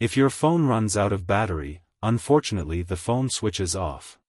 If your phone runs out of battery, unfortunately the phone switches off.